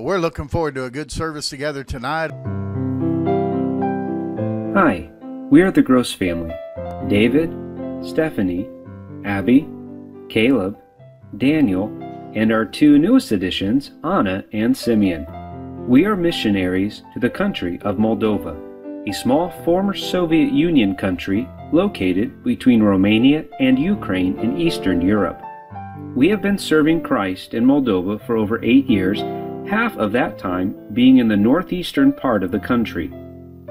We're looking forward to a good service together tonight. Hi, we are the Gross family David, Stephanie, Abby, Caleb, Daniel, and our two newest additions, Anna and Simeon. We are missionaries to the country of Moldova, a small former Soviet Union country located between Romania and Ukraine in Eastern Europe. We have been serving Christ in Moldova for over eight years half of that time being in the northeastern part of the country.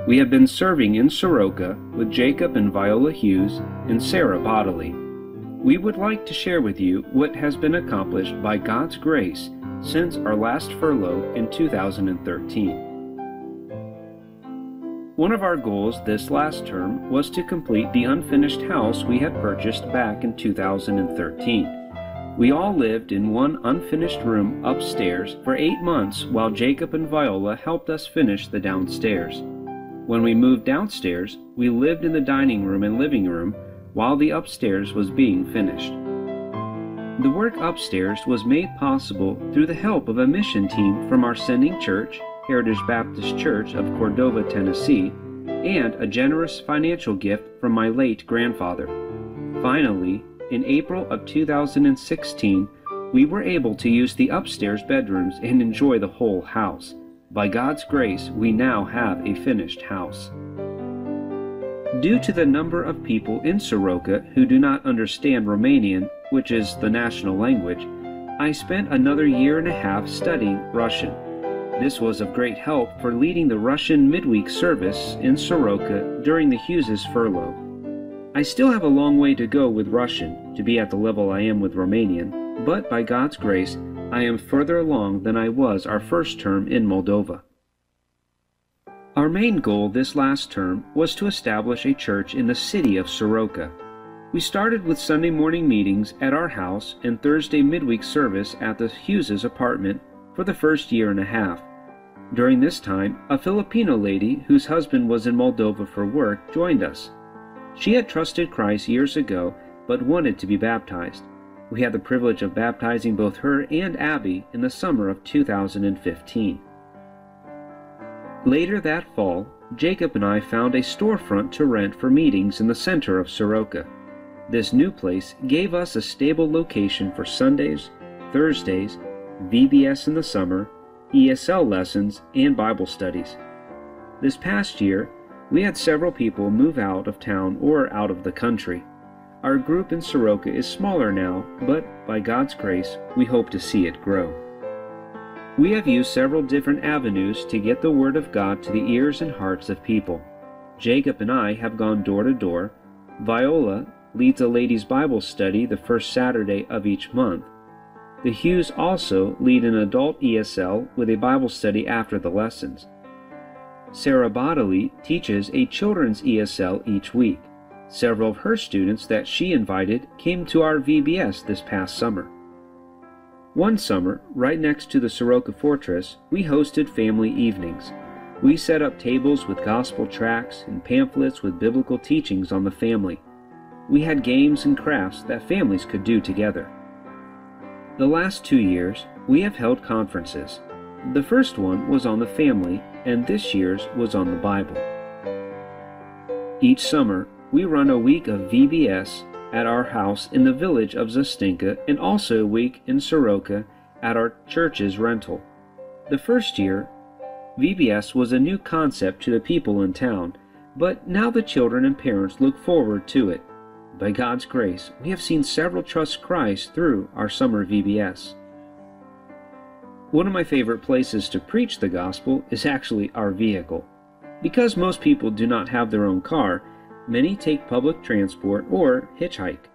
We have been serving in Soroka with Jacob and Viola Hughes and Sarah Bodley. We would like to share with you what has been accomplished by God's grace since our last furlough in 2013. One of our goals this last term was to complete the unfinished house we had purchased back in 2013. We all lived in one unfinished room upstairs for eight months while Jacob and Viola helped us finish the downstairs. When we moved downstairs, we lived in the dining room and living room while the upstairs was being finished. The work upstairs was made possible through the help of a mission team from our sending church, Heritage Baptist Church of Cordova, Tennessee, and a generous financial gift from my late grandfather. Finally, in April of 2016, we were able to use the upstairs bedrooms and enjoy the whole house. By God's grace, we now have a finished house. Due to the number of people in Soroka who do not understand Romanian, which is the national language, I spent another year and a half studying Russian. This was of great help for leading the Russian midweek service in Soroka during the Hughes' furlough. I still have a long way to go with Russian to be at the level I am with Romanian, but by God's grace, I am further along than I was our first term in Moldova. Our main goal this last term was to establish a church in the city of Soroka. We started with Sunday morning meetings at our house and Thursday midweek service at the Hughes' apartment for the first year and a half. During this time, a Filipino lady whose husband was in Moldova for work joined us. She had trusted Christ years ago, but wanted to be baptized. We had the privilege of baptizing both her and Abby in the summer of 2015. Later that fall, Jacob and I found a storefront to rent for meetings in the center of Soroka. This new place gave us a stable location for Sundays, Thursdays, VBS in the summer, ESL lessons, and Bible studies. This past year, we had several people move out of town or out of the country. Our group in Soroka is smaller now, but by God's grace, we hope to see it grow. We have used several different avenues to get the Word of God to the ears and hearts of people. Jacob and I have gone door to door. Viola leads a ladies' Bible study the first Saturday of each month. The Hughes also lead an adult ESL with a Bible study after the lessons. Sarah Bodley teaches a children's ESL each week. Several of her students that she invited came to our VBS this past summer. One summer, right next to the Soroka Fortress, we hosted family evenings. We set up tables with gospel tracts and pamphlets with biblical teachings on the family. We had games and crafts that families could do together. The last two years, we have held conferences. The first one was on the family, and this year's was on the Bible. Each summer, we run a week of VBS at our house in the village of Zastinka and also a week in Soroka at our church's rental. The first year, VBS was a new concept to the people in town, but now the children and parents look forward to it. By God's grace, we have seen several trust Christ through our summer VBS. One of my favorite places to preach the gospel is actually our vehicle. Because most people do not have their own car, many take public transport or hitchhike.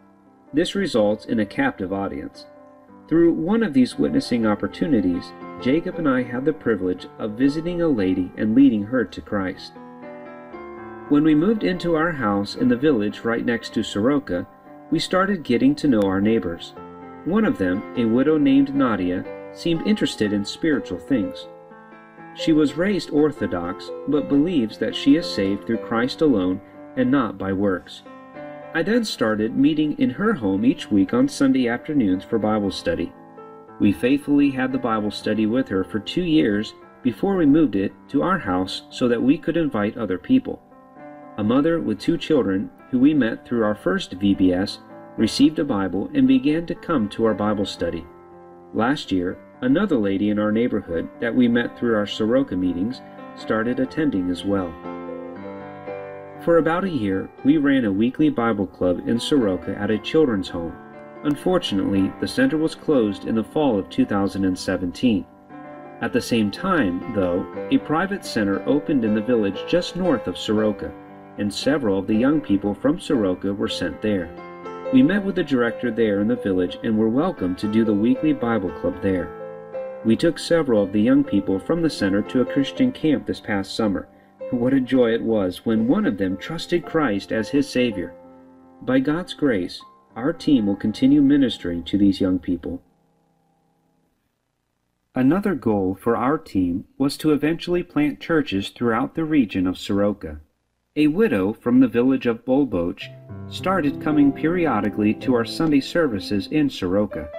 This results in a captive audience. Through one of these witnessing opportunities, Jacob and I had the privilege of visiting a lady and leading her to Christ. When we moved into our house in the village right next to Soroka, we started getting to know our neighbors. One of them, a widow named Nadia, seemed interested in spiritual things. She was raised Orthodox, but believes that she is saved through Christ alone and not by works. I then started meeting in her home each week on Sunday afternoons for Bible study. We faithfully had the Bible study with her for two years before we moved it to our house so that we could invite other people. A mother with two children, who we met through our first VBS, received a Bible and began to come to our Bible study. Last year, another lady in our neighborhood that we met through our Soroka meetings started attending as well. For about a year, we ran a weekly Bible club in Soroka at a children's home. Unfortunately, the center was closed in the fall of 2017. At the same time, though, a private center opened in the village just north of Soroka, and several of the young people from Soroka were sent there. We met with the director there in the village and were welcomed to do the weekly Bible club there. We took several of the young people from the center to a Christian camp this past summer. What a joy it was when one of them trusted Christ as his Savior. By God's grace, our team will continue ministering to these young people Another goal for our team was to eventually plant churches throughout the region of Soroka. A widow from the village of Bolboch started coming periodically to our Sunday services in Soroka.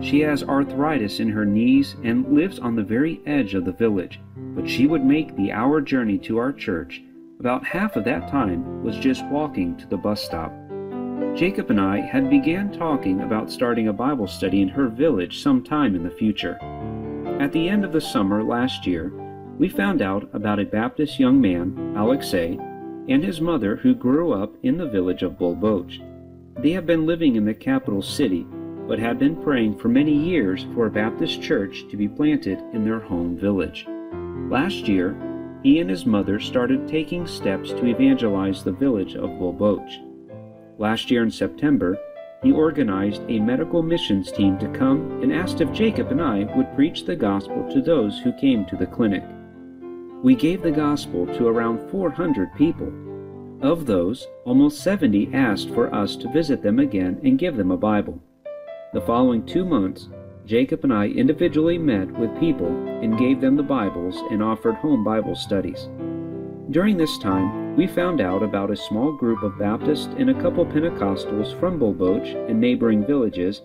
She has arthritis in her knees and lives on the very edge of the village, but she would make the hour journey to our church. About half of that time was just walking to the bus stop. Jacob and I had began talking about starting a Bible study in her village sometime in the future. At the end of the summer last year, we found out about a Baptist young man, Alexei, and his mother who grew up in the village of Bolboch. They have been living in the capital city, but have been praying for many years for a Baptist church to be planted in their home village. Last year, he and his mother started taking steps to evangelize the village of Bolboch. Last year in September, he organized a medical missions team to come and asked if Jacob and I would preach the gospel to those who came to the clinic. We gave the gospel to around 400 people. Of those, almost 70 asked for us to visit them again and give them a Bible. The following two months, Jacob and I individually met with people and gave them the Bibles and offered home Bible studies. During this time, we found out about a small group of Baptists and a couple Pentecostals from Bolboch and neighboring villages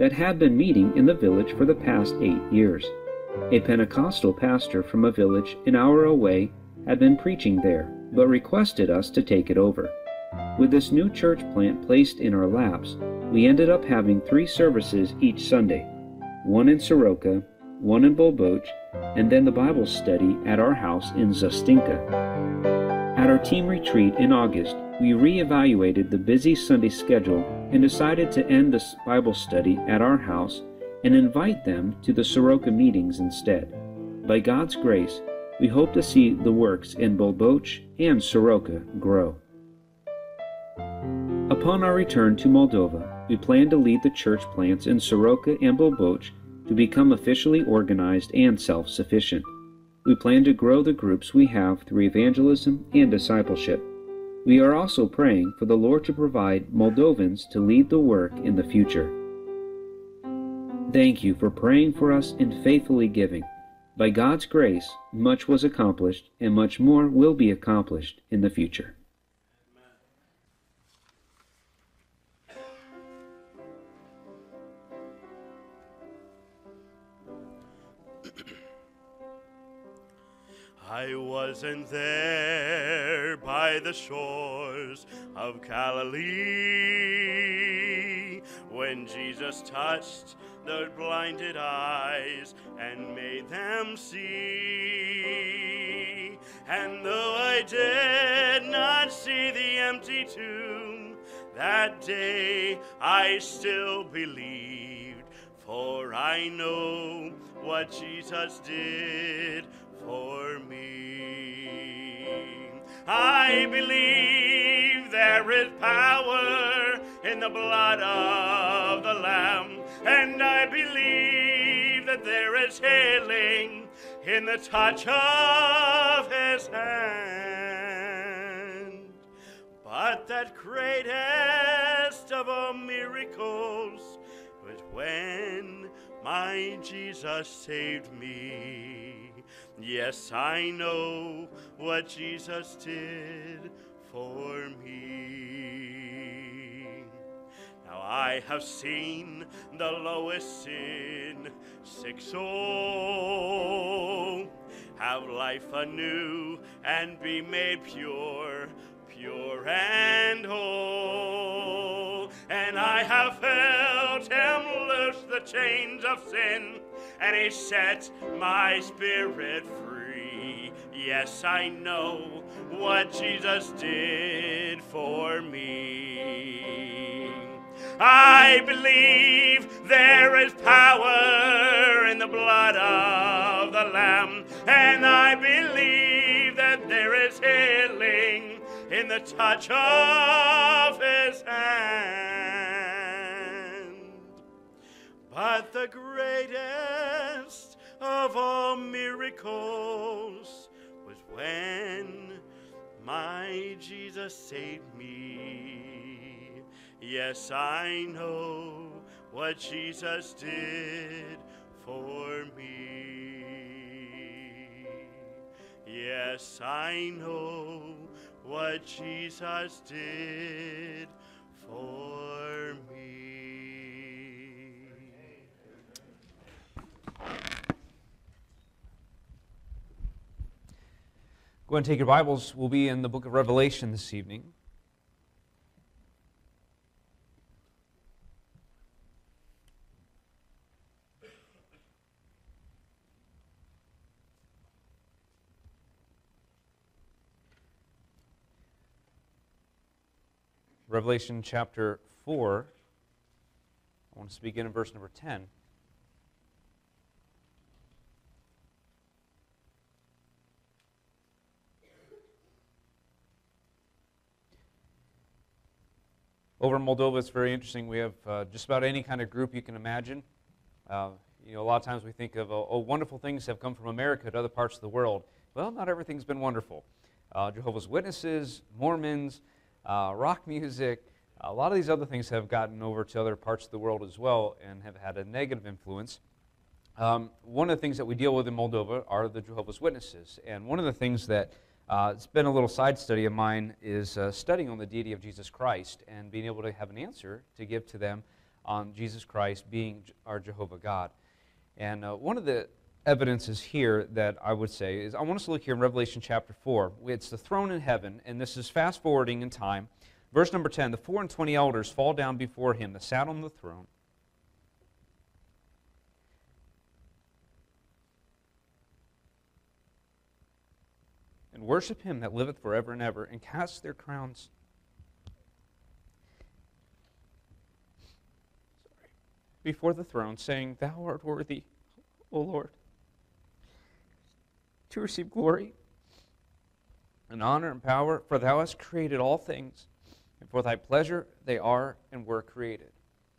that had been meeting in the village for the past eight years. A Pentecostal pastor from a village an hour away had been preaching there, but requested us to take it over. With this new church plant placed in our laps, we ended up having three services each Sunday one in Soroka, one in Bolboch, and then the Bible study at our house in Zastinka. At our team retreat in August, we re-evaluated the busy Sunday schedule and decided to end the Bible study at our house and invite them to the Soroka meetings instead. By God's grace, we hope to see the works in Bolboch and Soroka grow. Upon our return to Moldova, we plan to lead the church plants in Soroka and Bolboch to become officially organized and self-sufficient. We plan to grow the groups we have through evangelism and discipleship. We are also praying for the Lord to provide Moldovans to lead the work in the future. Thank you for praying for us and faithfully giving. By God's grace, much was accomplished, and much more will be accomplished in the future. I wasn't there by the shores of Galilee when Jesus touched the blinded eyes and made them see. And though I did not see the empty tomb that day, I still believed, for I know what Jesus did for me. I believe there is power in the blood of the Lamb, and I believe that there is healing in the touch of his hand. But that greatest of all miracles was when my Jesus saved me. Yes, I know what Jesus did for me. Now I have seen the lowest sin, sick soul, oh, have life anew and be made pure, pure and whole. And I have felt him loose the chains of sin, and he set my spirit free. Yes, I know what Jesus did for me. I believe there is power in the blood of the Lamb, and I believe that there is healing in the touch of His hand. But the greatest of all miracles was when my Jesus saved me. Yes, I know what Jesus did for me. Yes, I know what Jesus did for me. Go and take your Bibles. We'll be in the book of Revelation this evening. Revelation chapter 4. I want to begin in verse number 10. Over in Moldova, it's very interesting. We have uh, just about any kind of group you can imagine. Uh, you know, a lot of times we think of, oh, oh, wonderful things have come from America to other parts of the world. Well, not everything's been wonderful. Uh, Jehovah's Witnesses, Mormons, uh, rock music, a lot of these other things have gotten over to other parts of the world as well and have had a negative influence. Um, one of the things that we deal with in Moldova are the Jehovah's Witnesses. And one of the things that uh, it's been a little side study of mine is uh, studying on the deity of Jesus Christ and being able to have an answer to give to them on Jesus Christ being our Jehovah God. And uh, one of the evidences here that I would say is I want us to look here in Revelation chapter 4. It's the throne in heaven, and this is fast forwarding in time. Verse number 10 The four and twenty elders fall down before him that sat on the throne. And worship him that liveth forever and ever, and cast their crowns before the throne, saying, Thou art worthy, O Lord, to receive glory and honor and power, for thou hast created all things and for thy pleasure they are and were created.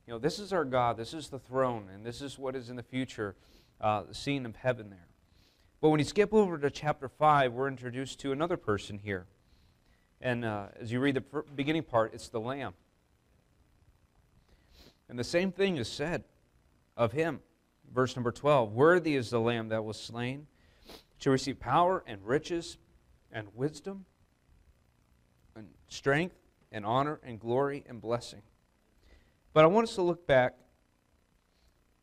You know, this is our God, this is the throne, and this is what is in the future, uh, the scene of heaven there. But when you skip over to chapter 5, we're introduced to another person here. And uh, as you read the beginning part, it's the Lamb. And the same thing is said of him. Verse number 12 Worthy is the Lamb that was slain to receive power and riches and wisdom and strength and honor and glory and blessing. But I want us to look back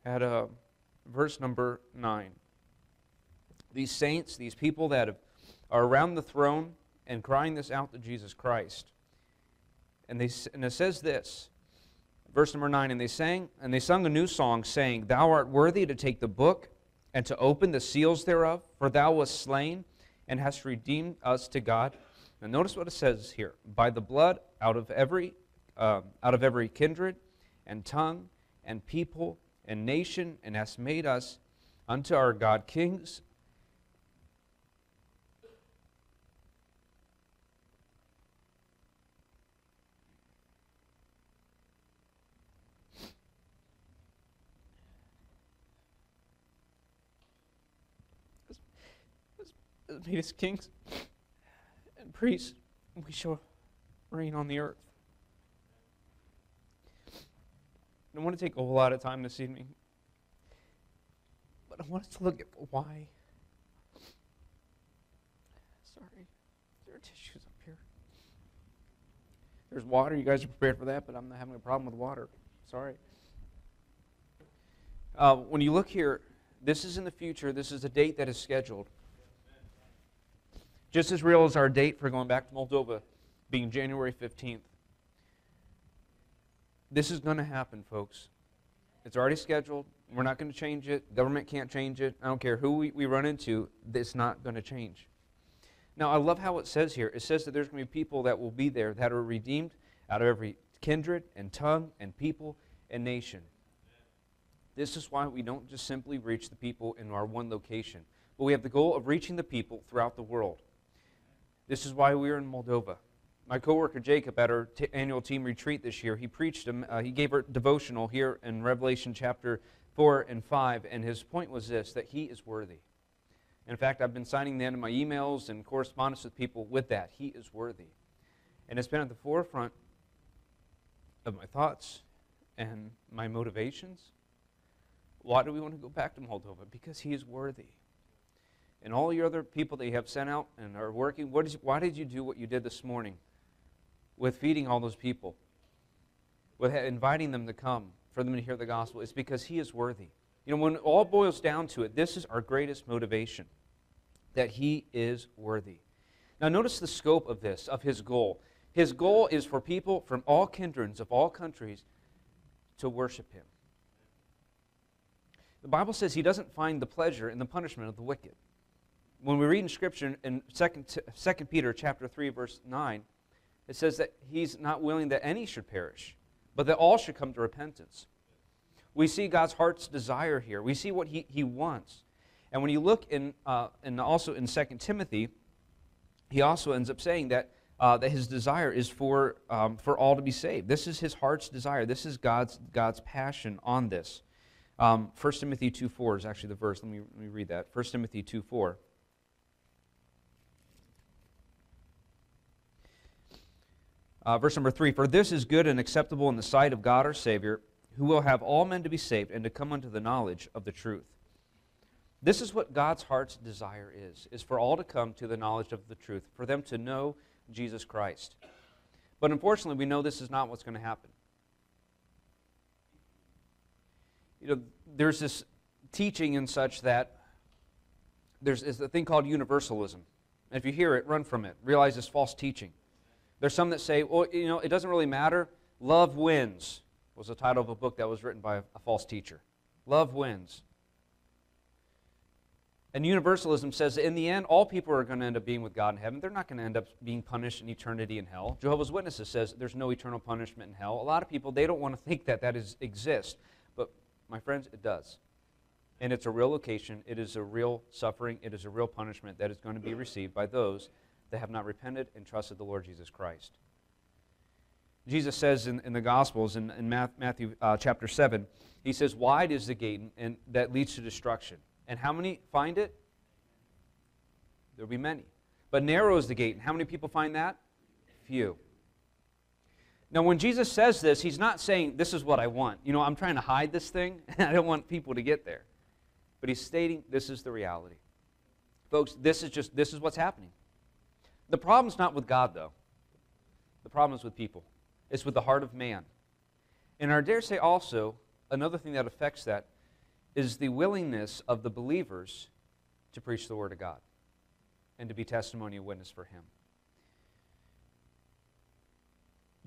at uh, verse number 9. These saints, these people that have, are around the throne and crying this out to Jesus Christ. And, they, and it says this, verse number 9, and they sang, and they sung a new song, saying, Thou art worthy to take the book and to open the seals thereof, for thou wast slain and hast redeemed us to God now notice what it says here: by the blood out of every uh, out of every kindred and tongue and people and nation, and hast made us unto our God kings. Made us kings and priests, and we shall reign on the earth. I don't want to take a whole lot of time this evening, but I want us to look at why. Sorry, there are tissues up here. There's water. You guys are prepared for that, but I'm not having a problem with water. Sorry. Uh, when you look here, this is in the future. This is a date that is scheduled. Just as real as our date for going back to Moldova being January 15th. This is going to happen, folks. It's already scheduled. We're not going to change it. Government can't change it. I don't care who we, we run into, it's not going to change. Now, I love how it says here it says that there's going to be people that will be there that are redeemed out of every kindred and tongue and people and nation. This is why we don't just simply reach the people in our one location, but we have the goal of reaching the people throughout the world. This is why we are in Moldova. My coworker Jacob at our t- annual team retreat this year, he preached, uh, he gave a devotional here in Revelation chapter 4 and 5, and his point was this that he is worthy. In fact, I've been signing that in my emails and correspondence with people with that. He is worthy. And it's been at the forefront of my thoughts and my motivations why do we want to go back to Moldova? Because he is worthy. And all your other people that you have sent out and are working, what is, why did you do what you did this morning with feeding all those people, with inviting them to come for them to hear the gospel? It's because he is worthy. You know, when it all boils down to it, this is our greatest motivation that he is worthy. Now, notice the scope of this, of his goal. His goal is for people from all kindreds, of all countries, to worship him. The Bible says he doesn't find the pleasure in the punishment of the wicked. When we read in Scripture in 2, 2 Peter chapter 3, verse 9, it says that he's not willing that any should perish, but that all should come to repentance. We see God's heart's desire here. We see what he, he wants. And when you look in, uh, and also in 2 Timothy, he also ends up saying that, uh, that his desire is for, um, for all to be saved. This is his heart's desire. This is God's, God's passion on this. Um, 1 Timothy 2 4 is actually the verse. Let me, let me read that. 1 Timothy 2 Uh, verse number 3 For this is good and acceptable in the sight of God our Savior, who will have all men to be saved and to come unto the knowledge of the truth. This is what God's heart's desire is, is for all to come to the knowledge of the truth, for them to know Jesus Christ. But unfortunately, we know this is not what's going to happen. you know, there's this teaching and such that there's, there's a thing called universalism. And if you hear it, run from it. Realize it's false teaching. There's some that say, well, you know, it doesn't really matter. Love wins was the title of a book that was written by a, false teacher. Love wins. And universalism says that in the end, all people are going to end up being with God in heaven. They're not going to end up being punished in eternity in hell. Jehovah's Witnesses says there's no eternal punishment in hell. A lot of people, they don't want to think that that is, exists. But, my friends, it does. And it's a real location. It is a real suffering. It is a real punishment that is going to be received by those that have not repented and trusted the Lord Jesus Christ. Jesus says in, in the Gospels, in, in Matthew uh, chapter 7, he says, Wide is the gate and, that leads to destruction. And how many find it? There will be many. But narrow is the gate. And how many people find that? Few. Now, when Jesus says this, he's not saying, This is what I want. You know, I'm trying to hide this thing, and I don't want people to get there. But he's stating this is the reality. Folks, this is just this is what's happening. The problem's not with God, though. The problem is with people. It's with the heart of man. And I dare say also, another thing that affects that is the willingness of the believers to preach the Word of God and to be testimony and witness for Him.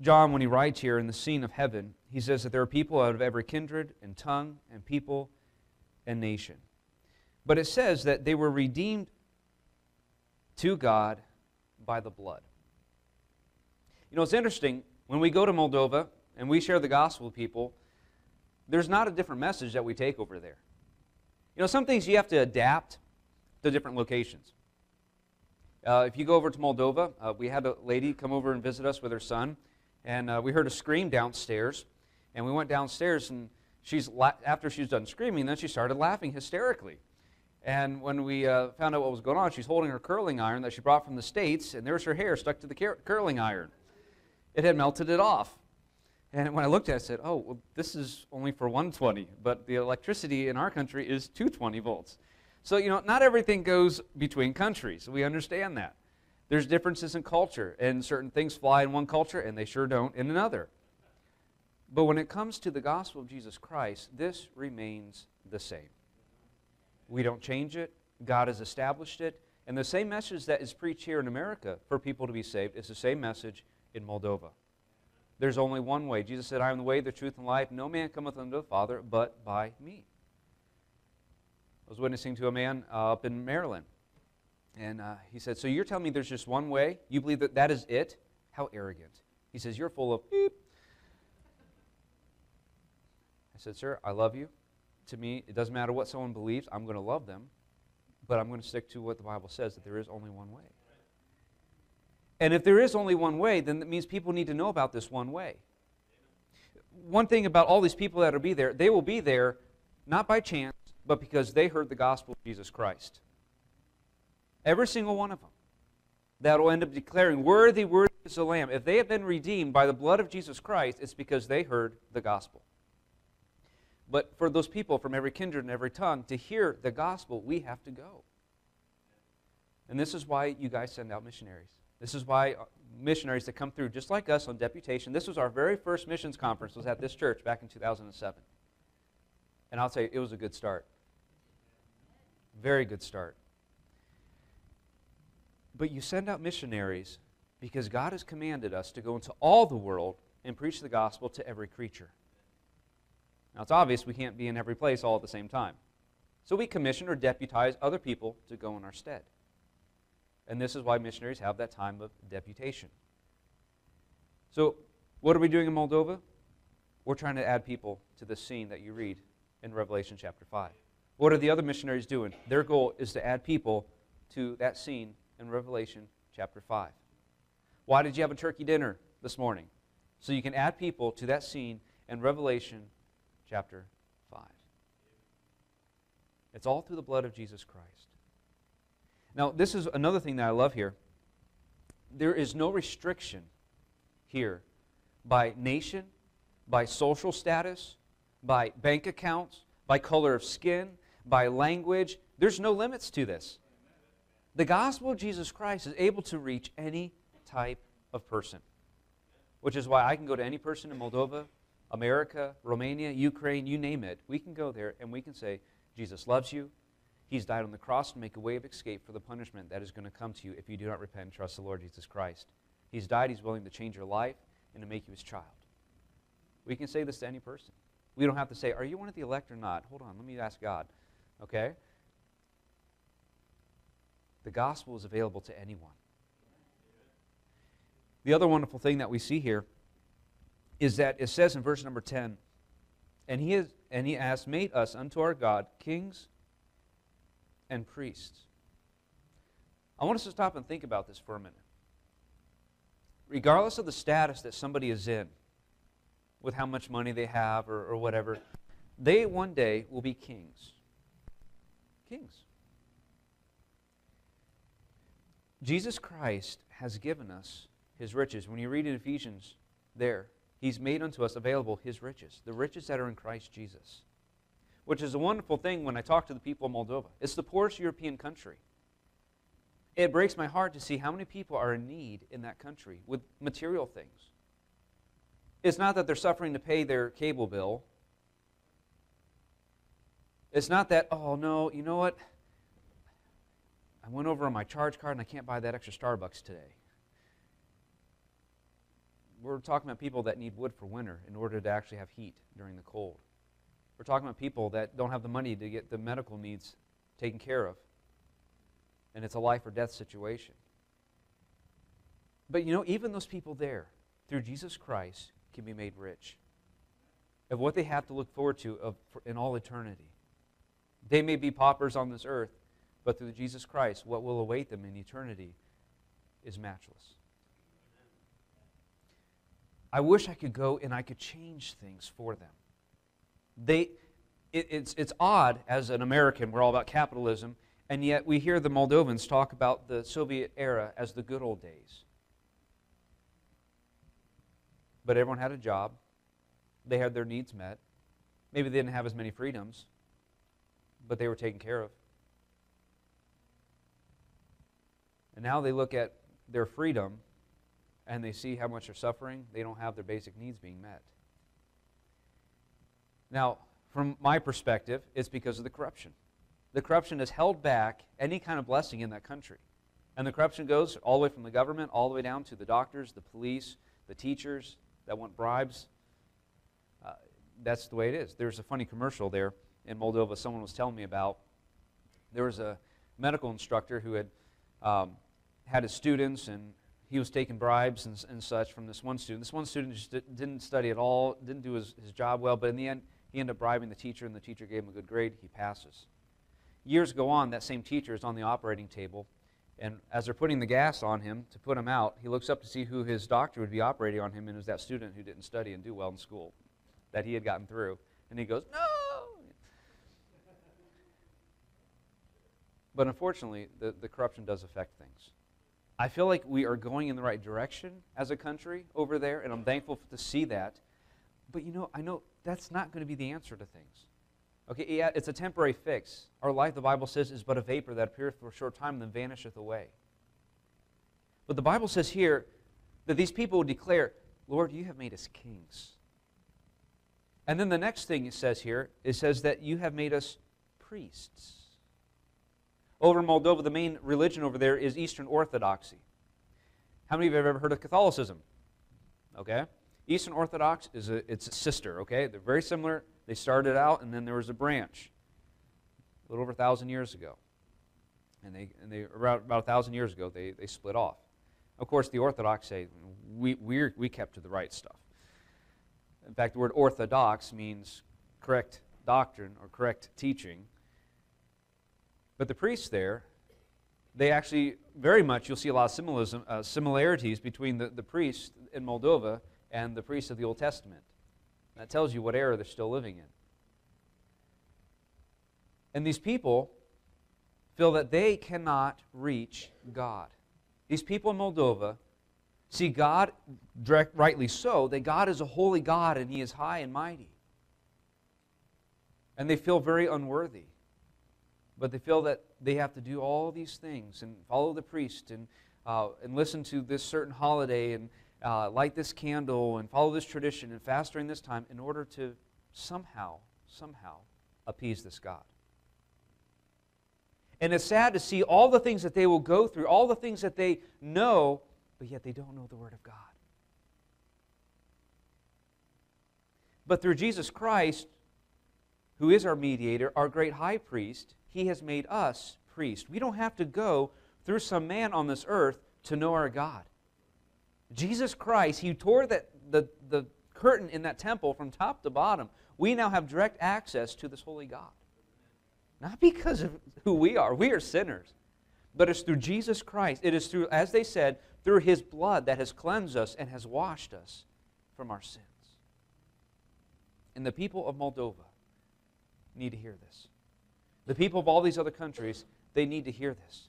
John, when he writes here in the scene of heaven, he says that there are people out of every kindred and tongue and people and nation. But it says that they were redeemed to God by the blood. You know, it's interesting. When we go to Moldova and we share the gospel with people, there's not a different message that we take over there. You know, some things you have to adapt to different locations. Uh, if you go over to Moldova, uh, we had a lady come over and visit us with her son and uh, we heard a scream downstairs. And we went downstairs, and she's la- after she's done screaming, then she started laughing hysterically. And when we uh, found out what was going on, she's holding her curling iron that she brought from the States, and there's her hair stuck to the cur- curling iron. It had melted it off. And when I looked at it, I said, oh, well, this is only for 120, but the electricity in our country is 220 volts. So, you know, not everything goes between countries. We understand that. There's differences in culture, and certain things fly in one culture and they sure don't in another. But when it comes to the gospel of Jesus Christ, this remains the same. We don't change it. God has established it. And the same message that is preached here in America for people to be saved is the same message in Moldova. There's only one way. Jesus said, I am the way, the truth, and life. No man cometh unto the Father but by me. I was witnessing to a man uh, up in Maryland. And uh, he said, So you're telling me there's just one way? You believe that that is it? How arrogant. He says, You're full of beep. I said, Sir, I love you. To me, it doesn't matter what someone believes, I'm going to love them, but I'm going to stick to what the Bible says that there is only one way. And if there is only one way, then that means people need to know about this one way. One thing about all these people that will be there, they will be there not by chance, but because they heard the gospel of Jesus Christ. Every single one of them. That will end up declaring, Worthy, worthy is the Lamb. If they have been redeemed by the blood of Jesus Christ, it's because they heard the gospel. But for those people from every kindred and every tongue to hear the gospel, we have to go. And this is why you guys send out missionaries. This is why uh, missionaries that come through, just like us on deputation, this was our very first missions conference, was at this church back in 2007. And I'll tell you, it was a good start. Very good start. But you send out missionaries because God has commanded us to go into all the world and preach the gospel to every creature. Now, it's obvious we can't be in every place all at the same time. So we commission or deputize other people to go in our stead. And this is why missionaries have that time of deputation. So, what are we doing in Moldova? We're trying to add people to the scene that you read in Revelation chapter 5. What are the other missionaries doing? Their goal is to add people to that scene in Revelation chapter 5. Why did you have a turkey dinner this morning? So you can add people to that scene in Revelation chapter 5. It's all through the blood of Jesus Christ. Now, this is another thing that I love here. There is no restriction here by nation, by social status, by bank accounts, by color of skin, by language. There's no limits to this. The gospel of Jesus Christ is able to reach any type of person, which is why I can go to any person in Moldova, America, Romania, Ukraine, you name it, we can go there and we can say, Jesus loves you. He's died on the cross to make a way of escape for the punishment that is going to come to you if you do not repent and trust the Lord Jesus Christ. He's died, He's willing to change your life and to make you His child. We can say this to any person. We don't have to say, Are you one of the elect or not? Hold on, let me ask God. Okay? The gospel is available to anyone. The other wonderful thing that we see here is that it says in verse number 10, and he, is, and he has made us unto our God kings and priests. I want us to stop and think about this for a minute. Regardless of the status that somebody is in, with how much money they have or, or whatever, they one day will be kings. Kings. Jesus Christ has given us his riches. When you read in Ephesians there, He's made unto us available His riches, the riches that are in Christ Jesus, which is a wonderful thing when I talk to the people of Moldova. It's the poorest European country. It breaks my heart to see how many people are in need in that country with material things. It's not that they're suffering to pay their cable bill. It's not that, oh no, you know what? I went over on my charge card and I can't buy that extra Starbucks today we're talking about people that need wood for winter in order to actually have heat during the cold. We're talking about people that don't have the money to get the medical needs taken care of. And it's a life or death situation. But you know, even those people there, through Jesus Christ, can be made rich of what they have to look forward to of, in all eternity. They may be paupers on this earth, but through Jesus Christ, what will await them in eternity is matchless. I wish I could go and I could change things for them. They, it, it's, it's odd as an American, we're all about capitalism, and yet we hear the Moldovans talk about the Soviet era as the good old days. But everyone had a job, they had their needs met. Maybe they didn't have as many freedoms, but they were taken care of. And now they look at their freedom and they see how much they're suffering, they don't have their basic needs being met. Now, from my perspective, it's because of the corruption. The corruption has held back any kind of blessing in that country. And the corruption goes all the way from the government, all the way down to the doctors, the police, the teachers that want bribes. Uh, that's the way it is. There's a funny commercial there in Moldova someone was telling me about. There was a medical instructor who had um, had his students, and he was taking bribes and, and, such from this one student. This one student just didn't study at all, didn't do his, his job well, but in the end, he ended up bribing the teacher, and the teacher gave him a good grade. He passes. Years go on, that same teacher is on the operating table, and as they're putting the gas on him to put him out, he looks up to see who his doctor would be operating on him, and it was that student who didn't study and do well in school that he had gotten through. And he goes, No! But unfortunately, the, the corruption does affect things. I feel like we are going in the right direction as a country over there, and I'm thankful to see that. But you know, I know that's not going to be the answer to things. Okay, yeah, it's a temporary fix. Our life, the Bible says, is but a vapor that appeareth for a short time and then vanisheth away. But the Bible says here that these people would declare, Lord, you have made us kings. And then the next thing it says here, it says that you have made us priests. Over in Moldova, the main religion over there is Eastern Orthodoxy. How many of you have ever heard of Catholicism? Okay? Eastern Orthodox is a, it's a sister, okay? They're very similar. They started out, and then there was a branch a little over a thousand years ago. And they, and they about, about a thousand years ago, they, they split off. Of course, the Orthodox say we, we we kept to the right stuff. In fact, the word orthodox means correct doctrine or correct teaching. But the priests there, they actually very much, you'll see a lot of uh, similarities between the, the priests in Moldova and the priests of the Old Testament. That tells you what era they're still living in. And these people feel that they cannot reach God. These people in Moldova see God, direct, rightly so, that God is a holy God and He is high and mighty. And they feel very unworthy. But they feel that they have to do all these things and follow the priest and, uh, and listen to this certain holiday and uh, light this candle and follow this tradition and fast during this time in order to somehow, somehow appease this God. And it's sad to see all the things that they will go through, all the things that they know, but yet they don't know the Word of God. But through Jesus Christ, who is our mediator, our great high priest, he has made us priests. We don't have to go through some man on this earth to know our God. Jesus Christ, He tore that, the, the curtain in that temple from top to bottom. We now have direct access to this holy God. Not because of who we are, we are sinners. But it's through Jesus Christ. It is through, as they said, through His blood that has cleansed us and has washed us from our sins. And the people of Moldova need to hear this. The people of all these other countries, they need to hear this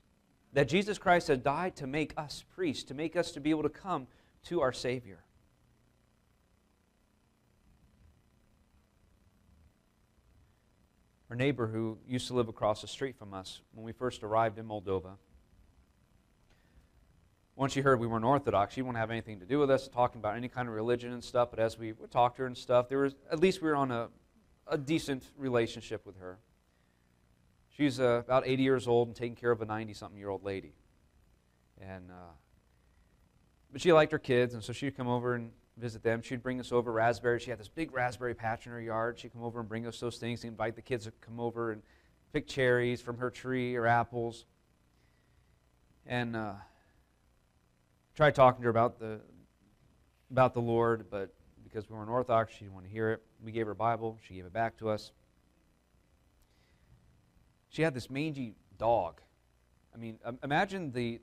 that Jesus Christ has died to make us priests, to make us to be able to come to our Savior. Our neighbor who used to live across the street from us when we first arrived in Moldova, once she heard we weren't Orthodox, she wouldn't have anything to do with us, talking about any kind of religion and stuff. But as we talked to her and stuff, there was at least we were on a, a decent relationship with her. She's uh, about 80 years old and taking care of a 90 something year old lady. And, uh, but she liked her kids, and so she'd come over and visit them. She'd bring us over raspberries. She had this big raspberry patch in her yard. She'd come over and bring us those things, and invite the kids to come over and pick cherries from her tree or apples. And uh, tried talking to her about the, about the Lord, but because we weren't Orthodox, she didn't want to hear it. We gave her a Bible. She gave it back to us she had this mangy dog. I mean, imagine the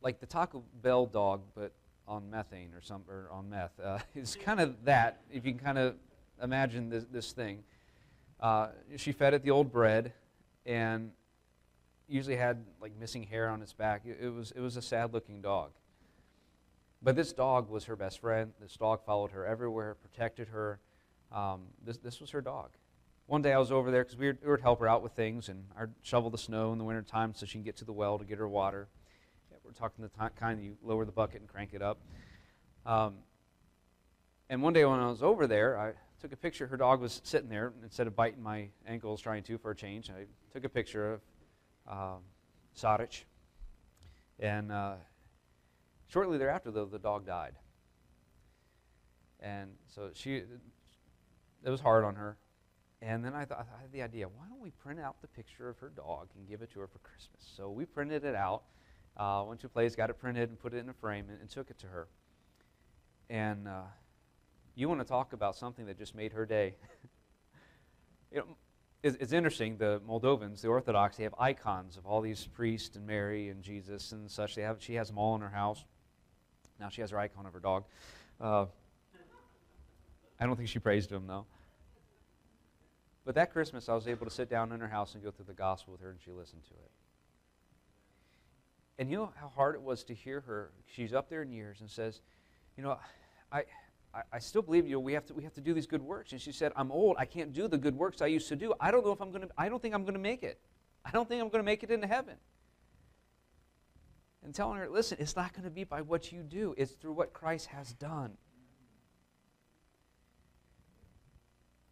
like the Taco Bell dog, but on methane or some or on meth. Uh, it's kind of that. If you can kind of imagine this, this thing. Uh, she fed it the old bread, and usually had like missing hair on its back. It, it was it was a sad-looking dog. But this dog was her best friend. This dog followed her everywhere, protected her. Um, this this was her dog one day I was over there because we, we would help her out with things, and I'd shovel the snow in the wintertime so she can get to the well to get her water. Yeah, we're talking the kind you lower the bucket and crank it up. Um, and one day when I was over there, I took a picture. Her dog was sitting there. Instead of biting my ankles trying to for a change, I took a picture of um, Sarich. And uh, shortly thereafter, though, the dog died. And so she, it was hard on her. And then I, thought, I had the idea, why don't we print out the picture of her dog and give it to her for Christmas? So we printed it out, uh, went to a place, got it printed, and put it in a frame, and, and took it to her. And uh, you want to talk about something that just made her day. you know, it's, it's, interesting, the Moldovans, the Orthodox, they have icons of all these priests and Mary and Jesus and such. They have, she has them all in her house. Now she has her icon of her dog. Uh, I don't think she praised him, though. But that Christmas, I was able to sit down in her house and go through the gospel with her, and she listened to it. And you know how hard it was to hear her? She's up there in years and says, You know, I, I, I still believe you. Know, we have to we have to do these good works. And she said, I'm old. I can't do the good works I used to do. I don't know if I'm going to. I don't think I'm going to make it. I don't think I'm going to make it into heaven. And telling her, listen, it's not going to be by what you do. It's through what Christ has done.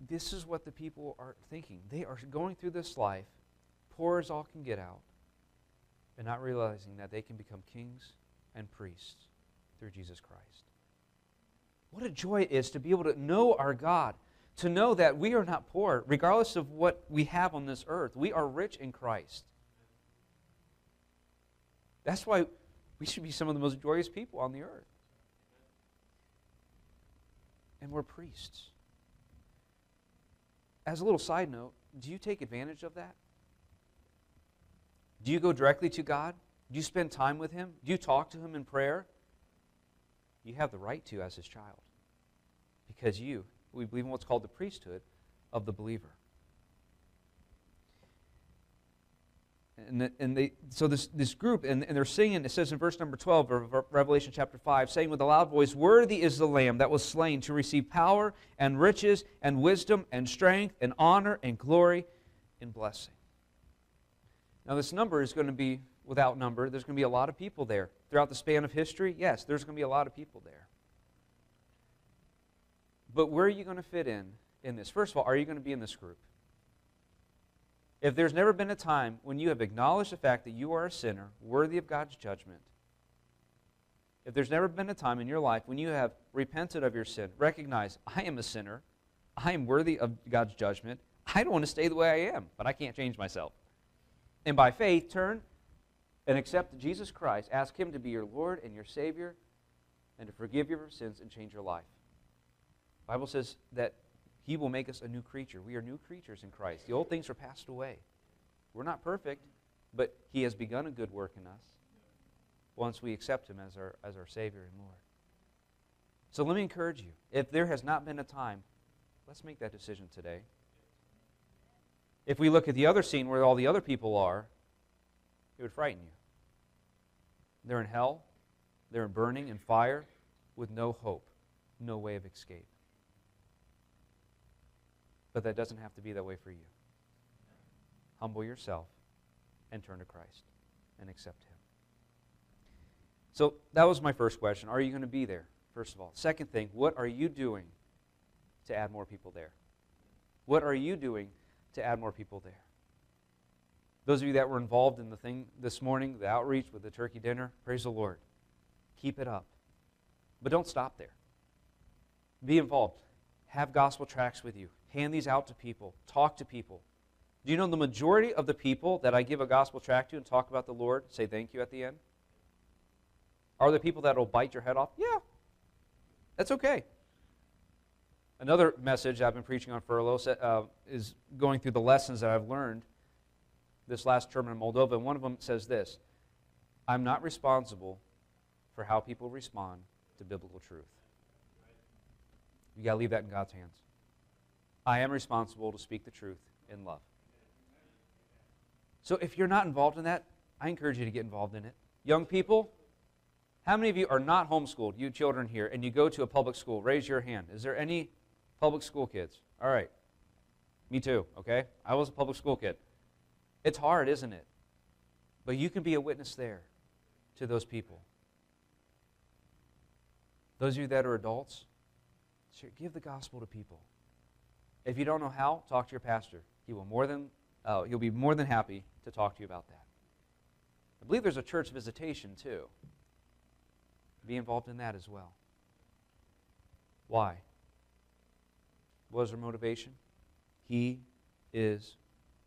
This is what the people are thinking. They are going through this life, poor as all can get out, and not realizing that they can become kings and priests through Jesus Christ. What a joy it is to be able to know our God, to know that we are not poor, regardless of what we have on this earth. We are rich in Christ. That's why we should be some of the most joyous people on the earth. And we're priests as a little side note, do you take advantage of that? Do you go directly to God? Do you spend time with Him? Do you talk to Him in prayer? You have the right to as His child. Because you, we believe in what's called the priesthood of the believer. And, and they, so this, this group, and, and they're singing, it says in verse number 12 of Revelation chapter 5, saying with a loud voice, Worthy is the Lamb that was slain to receive power and riches and wisdom and strength and honor and glory and blessing. Now, this number is going to be without number. There's going to be a lot of people there. Throughout the span of history, yes, there's going to be a lot of people there. But where are you going to fit in in this? First of all, are you going to be in this group? If there's never been a time when you have acknowledged the fact that you are a sinner, worthy of God's judgment, if there's never been a time in your life when you have repented of your sin, recognized, I am a sinner, I am worthy of God's judgment, I don't want to stay the way I am, but I can't change myself. And by faith, turn and accept Jesus Christ, ask Him to be your Lord and your Savior, and to forgive your sins and change your life. The Bible says that he will make us a new creature. We are new creatures in Christ. The old things are passed away. We're not perfect, but He has begun a good work in us once we accept Him as our, as our Savior and Lord. So let me encourage you. If there has not been a time, let's make that decision today. If we look at the other scene where all the other people are, it would frighten you. They're in hell, they're in burning and fire with no hope, no way of escape. But that doesn't have to be that way for you. Humble yourself and turn to Christ and accept Him. So that was my first question. Are you going to be there, first of all? Second thing, what are you doing to add more people there? What are you doing to add more people there? Those of you that were involved in the thing this morning, the outreach with the turkey dinner, praise the Lord. Keep it up. But don't stop there. Be involved. Have gospel tracts with you. Hand these out to people. Talk to people. Do you know the majority of the people that I give a gospel tract to and talk about the Lord say thank you at the end? Are there people that will bite your head off? Yeah. That's okay. Another message I've been preaching on furlough uh, is going through the lessons that I've learned this last term in Moldova. And one of them says this I'm not responsible for how people respond to biblical truth. You got to leave that in God's hands. I am responsible to speak the truth in love. So if you're not involved in that, I encourage you to get involved in it. Young people, how many of you are not homeschooled, you children here, and you go to a public school? Raise your hand. Is there any public school kids? All right. Me too, okay? I was a public school kid. It's hard, isn't it? But you can be a witness there to those people. Those of you that are adults, Give the gospel to people. If you don't know how, talk to your pastor. He will more than uh, he'll be more than happy to talk to you about that. I believe there's a church visitation too. Be involved in that as well. Why? Was her motivation? He is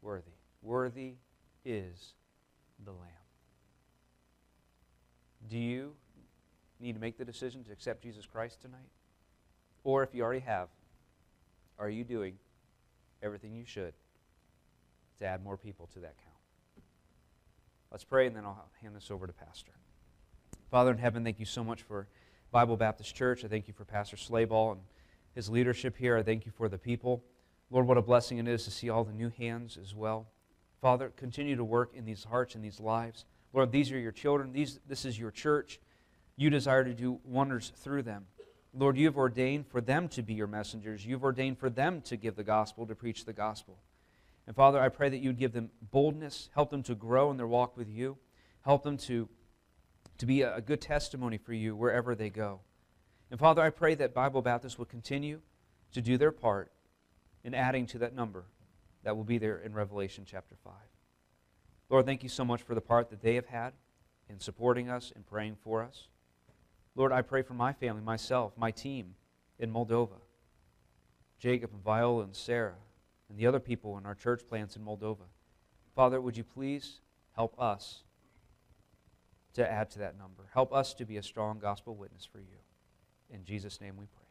worthy. Worthy is the Lamb. Do you need to make the decision to accept Jesus Christ tonight? Or if you already have, are you doing everything you should to add more people to that count? Let's pray and then I'll hand this over to Pastor. Father in heaven, thank you so much for Bible Baptist Church. I thank you for Pastor Slabaugh and his leadership here. I thank you for the people. Lord, what a blessing it is to see all the new hands as well. Father, continue to work in these hearts and these lives. Lord, these are your children. These, this is your church. You desire to do wonders through them. Lord, you have ordained for them to be your messengers. You've ordained for them to give the gospel, to preach the gospel. And Father, I pray that you would give them boldness, help them to grow in their walk with you, help them to, to be a, a good testimony for you wherever they go. And Father, I pray that Bible Baptists will continue to do their part in adding to that number that will be there in Revelation chapter 5. Lord, thank you so much for the part that they have had in supporting us and praying for us. Lord, I pray for my family, myself, my team in Moldova, Jacob and Viola and Sarah, and the other people in our church plants in Moldova. Father, would you please help us to add to that number? Help us to be a strong gospel witness for you. In Jesus' name we pray.